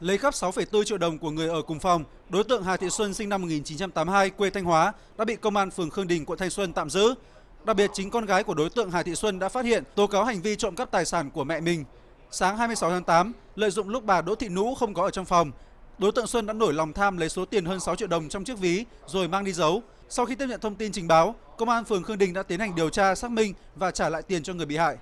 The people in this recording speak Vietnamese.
Lấy cắp 6,4 triệu đồng của người ở cùng phòng, đối tượng Hà Thị Xuân sinh năm 1982 quê Thanh Hóa đã bị công an phường Khương Đình quận Thanh Xuân tạm giữ. Đặc biệt chính con gái của đối tượng Hà Thị Xuân đã phát hiện tố cáo hành vi trộm cắp tài sản của mẹ mình. Sáng 26 tháng 8, lợi dụng lúc bà Đỗ Thị Nũ không có ở trong phòng, đối tượng Xuân đã nổi lòng tham lấy số tiền hơn 6 triệu đồng trong chiếc ví rồi mang đi giấu. Sau khi tiếp nhận thông tin trình báo, công an phường Khương Đình đã tiến hành điều tra xác minh và trả lại tiền cho người bị hại.